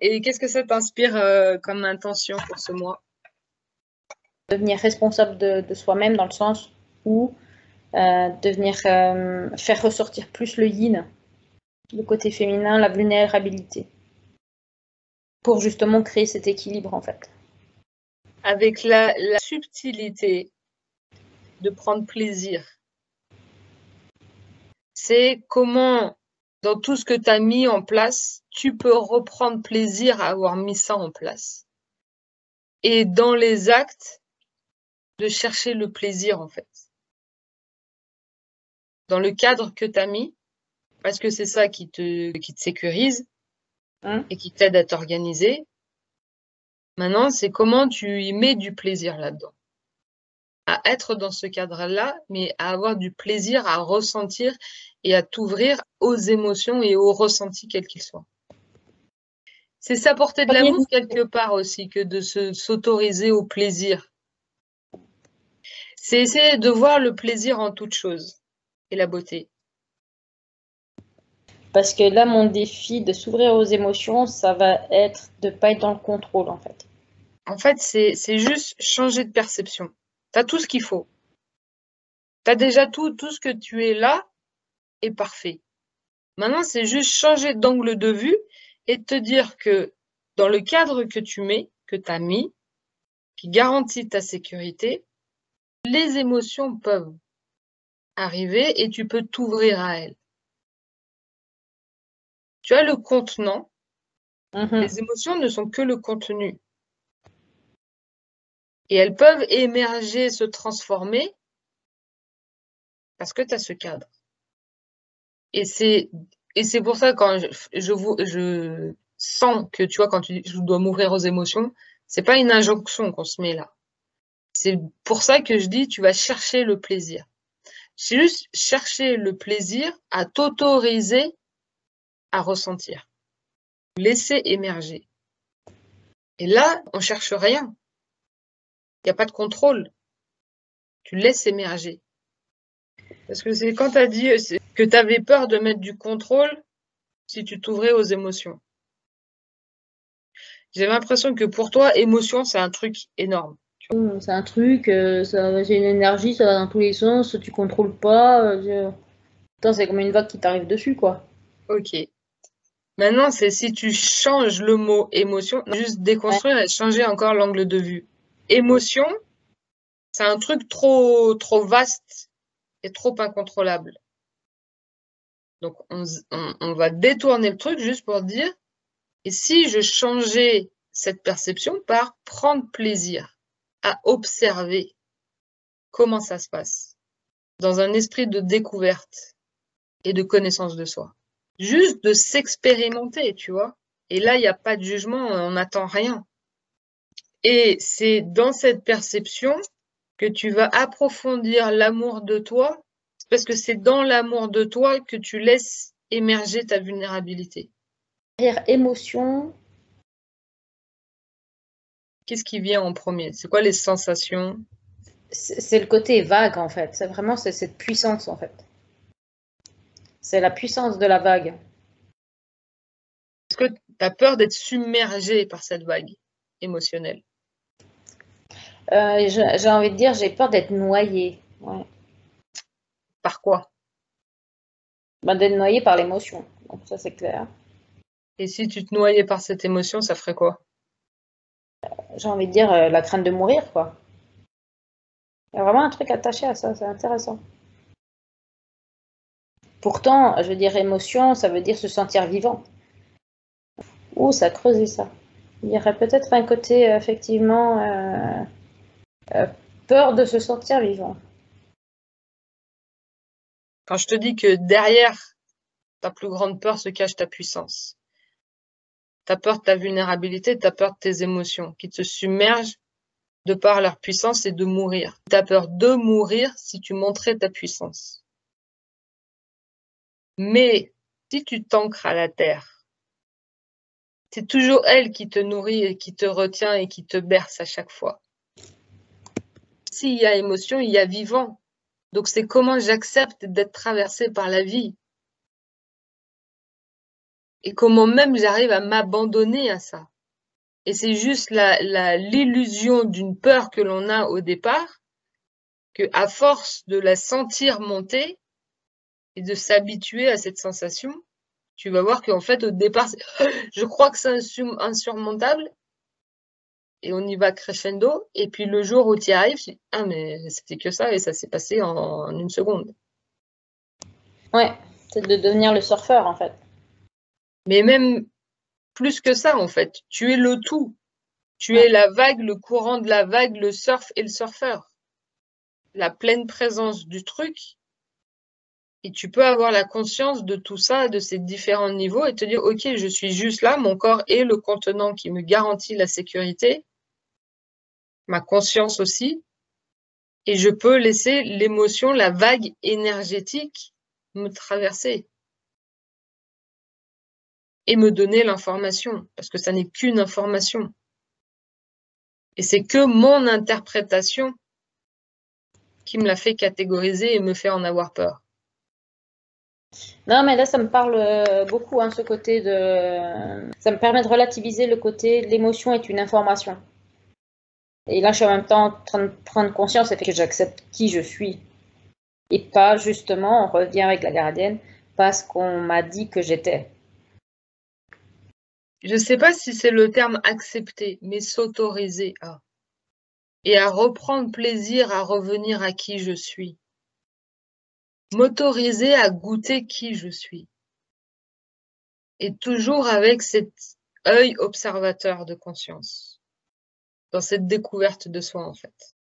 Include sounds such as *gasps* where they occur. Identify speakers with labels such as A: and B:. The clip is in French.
A: Et qu'est-ce que ça t'inspire euh, comme intention pour ce mois?
B: Devenir responsable de, soi-même dans le sens où euh, devenir euh, faire ressortir plus le yin, le côté féminin, la vulnérabilité, pour justement créer cet équilibre en fait.
A: Avec la subtilité de prendre plaisir. C'est comment dans tout ce que tu as mis en place, tu peux reprendre plaisir à avoir mis ça en place. Et dans les actes, de chercher le plaisir en fait. Dans le cadre que tu as mis, parce que c'est ça qui te, qui te sécurise hein? et qui t'aide à t'organiser. Maintenant, c'est comment tu y mets du plaisir là-dedans à être dans ce cadre-là, mais à avoir du plaisir à ressentir et à t'ouvrir aux émotions et aux ressentis quels qu'ils soient. C'est s'apporter de l'amour quelque part aussi que de s'autoriser au plaisir. C'est essayer de voir le plaisir en toute chose et la beauté.
B: Parce que là, mon défi de s'ouvrir aux émotions, ça va être de ne pas être dans le contrôle en fait.
A: En fait, c'est juste changer de perception. Tu as tout ce qu'il faut. Tu as déjà tout, tout ce que tu es là est parfait. Maintenant, c'est juste changer d'angle de vue et te dire que dans le cadre que tu mets, que tu as mis, qui garantit ta sécurité, les émotions peuvent arriver et tu peux t'ouvrir à elles. Tu as le contenant. Mm-hmm. Les émotions ne sont que le contenu. Et elles peuvent émerger, se transformer parce que tu as ce cadre. Et c'est et c'est pour ça quand je, sens que tu vois quand tu je dois m'ouvrir aux émotions, c'est pas une injonction qu'on se met là. C'est pour ça que je dis tu vas chercher le plaisir. C'est juste chercher le plaisir à t'autoriser à ressentir. Laisser émerger. Et là, on cherche rien. Il n'y a pas de contrôle. Tu laisses émerger. Parce que c'est quand tu as dit que tu avais peur de mettre du contrôle si tu t'ouvrais aux émotions. J'ai l'impression que pour toi, émotion, c'est un truc énorme.
B: C'est un truc, euh, ça, j'ai une énergie, ça va dans tous les sens, tu contrôles pas. Euh, c'est comme une vague qui t'arrive dessus, quoi.
A: Ok. Maintenant, c'est si tu changes le mot émotion, juste déconstruire et changer encore l'angle de vue émotion, c'est un truc trop, trop vaste et trop incontrôlable. Donc, on, va détourner le truc juste pour dire, et si je changeais cette perception par prendre plaisir à observer comment ça se passe dans un esprit de découverte et de connaissance de soi. Juste de s'expérimenter, tu vois. Et là, il n'y a pas de jugement, on n'attend rien. Et c'est dans cette perception que tu vas approfondir l'amour de toi, parce que c'est dans l'amour de toi que tu laisses émerger ta vulnérabilité.
B: Derrière émotion.
A: Qu'est-ce qui vient en premier? C'est quoi les sensations?
B: C'est le côté vague en fait. C'est vraiment cette puissance en fait. C'est la puissance de la vague.
A: Est-ce que tu as peur d'être submergé par cette vague émotionnelle?
B: Euh, j'ai envie de dire, j'ai peur d'être noyée.
A: Par quoi?
B: Ben, D'être noyée par l'émotion. Donc ça, c'est clair.
A: Et si tu te noyais par cette émotion, ça ferait quoi?
B: J'ai envie de dire euh, la crainte de mourir, quoi. Il y a vraiment un truc attaché à ça, c'est intéressant. Pourtant, je veux dire émotion, ça veut dire se sentir vivant. Ouh, ça creusait ça. Il y aurait peut-être un côté, effectivement, euh, euh, peur de se sentir vivant.
A: Quand je te dis que derrière ta plus grande peur se cache ta puissance, ta peur de ta vulnérabilité, ta peur de tes émotions qui te submergent de par leur puissance et de mourir. Tu as peur de mourir si tu montrais ta puissance. Mais si tu t'ancres à la terre, c'est toujours elle qui te nourrit et qui te retient et qui te berce à chaque fois s'il y a émotion, il y a vivant. Donc c'est comment j'accepte d'être traversée par la vie. Et comment même j'arrive à m'abandonner à ça. Et c'est juste l'illusion d'une peur que l'on a au départ, que à force de la sentir monter et de s'habituer à cette sensation, tu vas voir qu'en fait au départ, *gasps* je crois que c'est insurmontable et on y va crescendo. Et puis le jour où tu y arrives, tu dis, ah mais c'était que ça et ça s'est passé en, une seconde.
B: Ouais, c'est de devenir le surfeur en fait.
A: Mais même plus que ça en fait, tu es le tout. Tu es la vague, le courant de la vague, le surf et le surfeur. La pleine présence du truc. Et tu peux avoir la conscience de tout ça, de ces différents niveaux et te dire, OK, je suis juste là, mon corps est le contenant qui me garantit la sécurité ma conscience aussi, et je peux laisser l'émotion, la vague énergétique me traverser et me donner l'information, parce que ça n'est qu'une information. Et c'est que mon interprétation qui me l'a fait catégoriser et me fait en avoir peur.
B: Non, mais là, ça me parle euh, beaucoup, hein, ce côté de... Ça me permet de relativiser le côté l'émotion est une information. Et là, je suis en même temps en train de prendre conscience que j'accepte qui je suis. Et pas justement, on revient avec la gardienne, parce qu'on m'a dit que j'étais.
A: Je ne sais pas si c'est le terme accepter, mais s'autoriser à. Et à reprendre plaisir à revenir à qui je suis. M'autoriser à goûter qui je suis. Et toujours avec cet œil observateur de conscience dans cette découverte de soi, en fait.